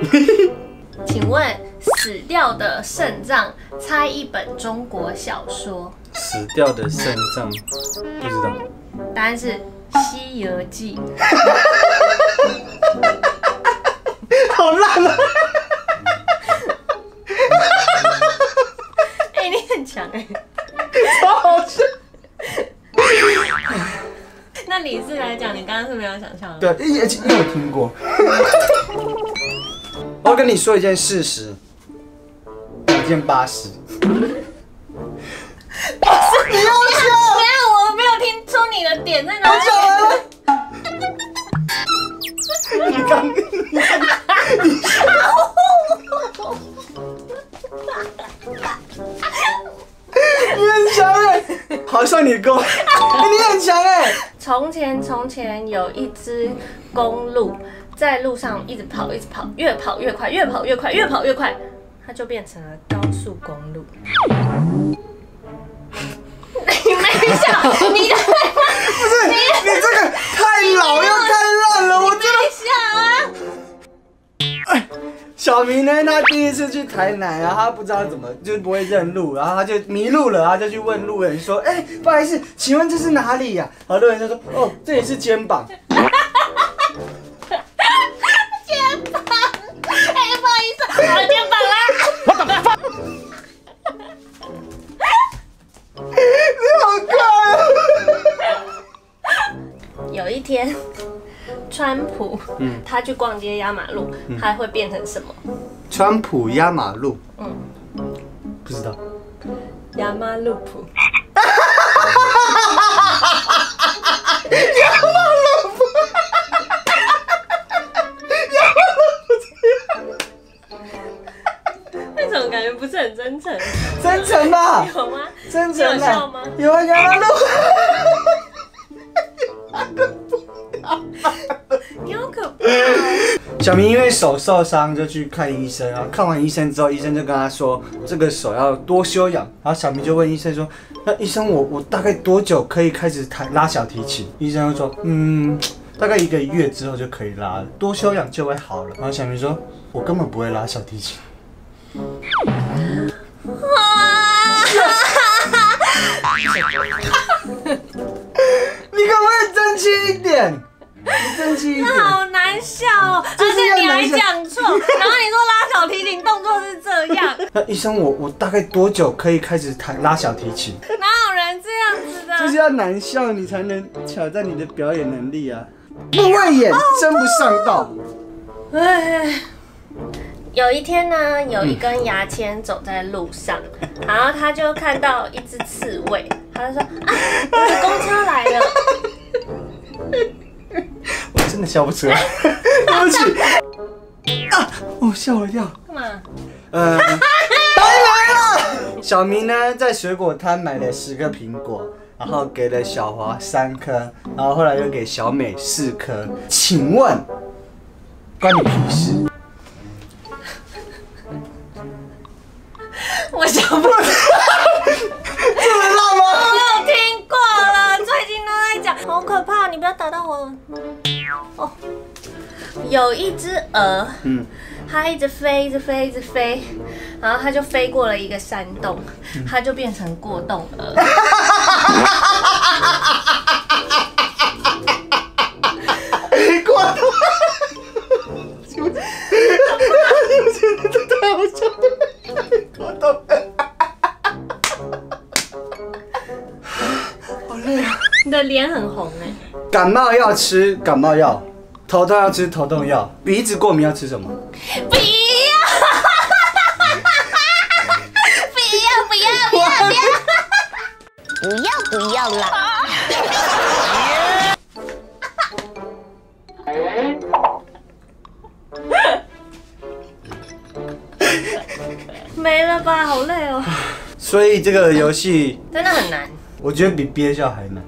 请问死掉的肾脏，猜一本中国小说，死掉的肾脏，不知道。答案是《西游记》。好烂啊！哎、你很强哎、超好吃。那理智来讲，你刚刚是没有想象的。对，因为因为我听过。我要跟你说一件事实，一件八十。你又笑，没有，我没有听出你的点在哪里。你刚，你你很强哎，好像你够，你很强哎。从前从前有一只公鹿，在路上一直跑，一直跑，越跑越快，越跑越快，越跑越快，它就变成了高速公路。你没笑，你的不是你你这个太老又太烂了，我真的。没笑啊！小明呢，他第一次去台南，然后他不知道怎么，就不会认路，然后他就迷路了，他就去问路人说：“哎、不好意思，请问这是哪里呀、然后路人就说：“哦，这里是肩膀。天，川普，嗯他去逛街压马路，他会变成什么？川普压马路，嗯，不知道。压马路普。为什么感觉不是很真诚？真诚吧，有吗？真诚吗的，有啊，压马路。小明因为手受伤就去看医生，然后看完医生之后，医生就跟他说这个手要多休养。然后小明就问医生说：“那医生我我大概多久可以开始弹拉小提琴？”医生就说：“嗯，大概一个月之后就可以拉了，多休养就会好了。”然后小明说：“我根本不会拉小提琴。你可不可以争气一点？你争气一点。难笑，而且你还讲错，然后你说拉小提琴动作是这样，那医生我我大概多久可以开始弹拉小提琴？哪有人这样子的？就是要难笑，你才能挑战你的表演能力啊！不会演，真不上道。哎，有一天呢，有一根牙签走在路上，然后他就看到一只刺猬，他就说啊，我的公车来了。笑不出来，对不起。啊！我吓我一跳。干嘛？呃，还来了。小明呢，在水果摊买了十个苹果，然后给了小华三颗，然后后来又给小美四颗。请问，关你屁事？我想不有一只鹅，嗯，它一直飞，一直飞，一直飞，然后它就飞过了一个山洞，它就变成过洞鹅。过洞。对不起，对不起，这太好笑了。过头。好累啊！你的脸很红哎、感冒要吃感冒药，头痛要吃头痛药，鼻子过敏要吃什么？不要！不要不要不要不要！不要不要啦！没了吧，好累哦，所以这个游戏，真的很难。我觉得比憋笑还难。